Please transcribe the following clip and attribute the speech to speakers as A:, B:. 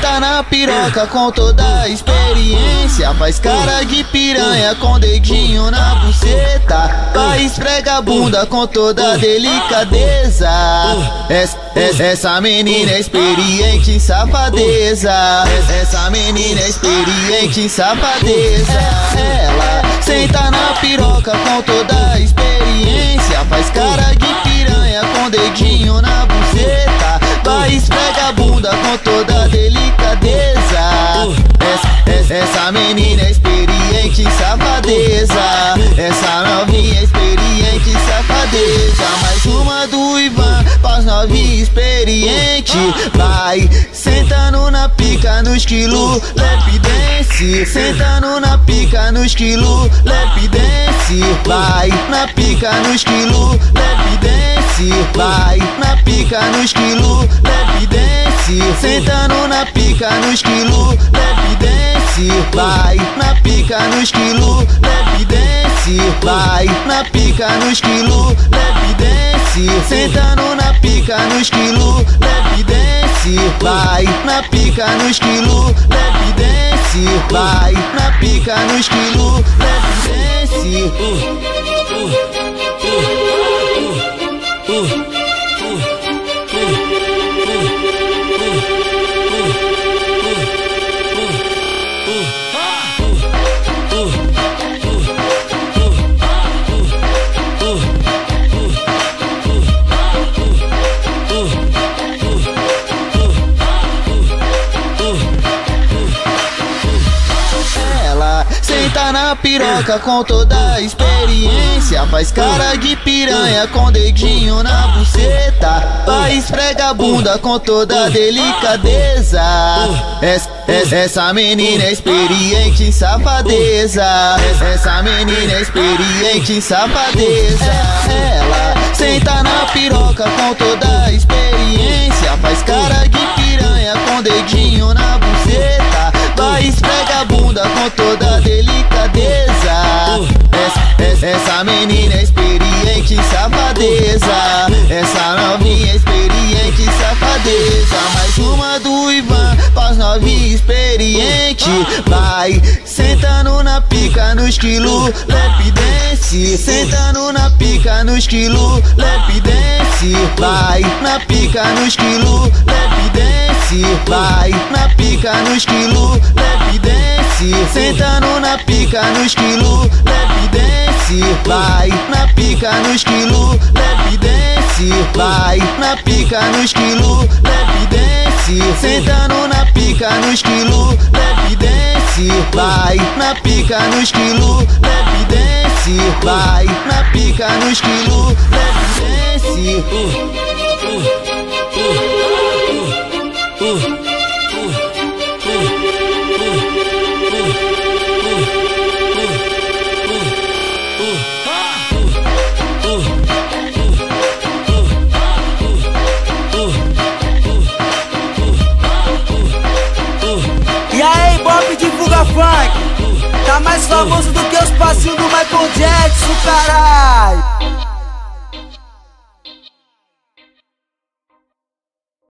A: Senta na piroca com toda a experiência. Faz cara de piranha com dedinho na buceta. Vai esfrega a bunda com toda a delicadeza. Essa, essa, essa menina é experiente em safadeza. Essa menina é experiente em safadeza. Ela senta na piroca com toda a essa, menina é experiente safadeza. Essa novinha é experiente safadeza. Mais uma do Ivan, pras novinha experiente. Vai sentando na pica no esquilo, lep dance. Sentando na pica no esquilo, lep dance. Vai na pica no esquilo, lep dance. Vai na pica no esquilo, lep dance. Sentando na pica no esquilo, lep dance. Vai na pica no esquilo, lep dance. Vai na pica no esquilo, lep dance. Sentando na pica no esquilo, lep dance. Vai na pica no esquilo, lep dance. Vai na pica no esquilo, lep dance. Senta na piroca com toda a experiência. Faz cara de piranha com dedinho na buceta. Vai esfrega a bunda com toda a delicadeza. Essa, menina é experiente em safadeza. Essa menina é experiente em safadeza. Ela senta na piroca com toda a experiência. Delicadeza. Essa, essa, menina é experiente safadeza. Essa novinha é experiente safadeza. Mais uma do Ivan, pras novinha experiente. Vai sentando na pica no esquilo, lep dance. Sentando na pica no esquilo, lep dance. Vai na pica no esquilo, lep dance. Vai na pica no esquilo, lep dance. Sentando na pica no esquilo, lep dance. Vai na pica no esquilo, lep dance. Vai na pica no esquilo, lep dance. Sentando na pica no esquilo, lep dance. Vai na pica no esquilo, lep dance. Vai na pica no esquilo, lep dance.
B: Tá mais famoso do que os passinhos do Michael Jackson.